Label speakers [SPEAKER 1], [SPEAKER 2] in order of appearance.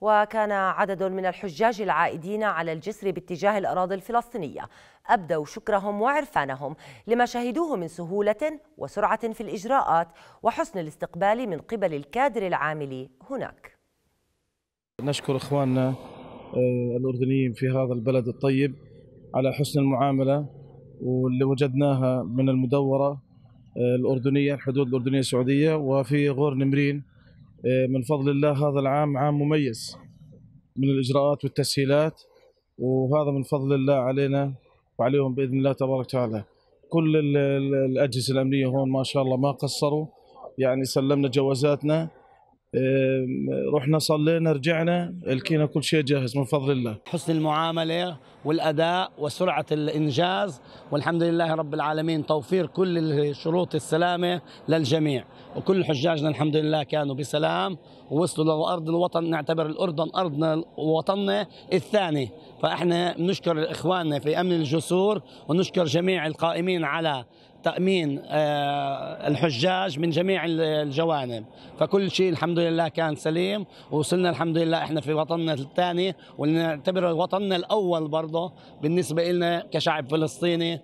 [SPEAKER 1] وكان عدد من الحجاج العائدين على الجسر باتجاه الأراضي الفلسطينية. أبدوا شكرهم وعرفانهم لما شهدوه من سهولة وسرعة في الإجراءات وحسن الاستقبال من قبل الكادر العامل هناك
[SPEAKER 2] نشكر إخواننا الأردنيين في هذا البلد الطيب على حسن المعاملة واللي وجدناها من المدورة الأردنية الحدود الأردنية السعودية وفي غور نمرين من فضل الله هذا العام عام مميز من الإجراءات والتسهيلات وهذا من فضل الله علينا وعليهم بإذن الله تبارك وتعالى. كل الأجهزة الأمنية هون ما شاء الله ما قصروا يعني سلمنا جوازاتنا رحنا صلينا رجعنا لقينا كل شيء جاهز من فضل الله.
[SPEAKER 3] حسن المعاملة والأداء وسرعة الإنجاز والحمد لله رب العالمين توفير كل شروط السلامة للجميع. وكل حجاجنا الحمد لله كانوا بسلام. ووصلوا لأرض الوطن نعتبر الأردن أرضنا ووطننا الثاني. فإحنا بنشكر إخواننا في أمن الجسور ونشكر جميع القائمين على تأمين الحجاج من جميع الجوانب. فكل شيء الحمد لله كان سليم ووصلنا الحمد لله إحنا في وطننا الثاني ونعتبر وطننا الأول برضه بالنسبة لنا كشعب فلسطيني.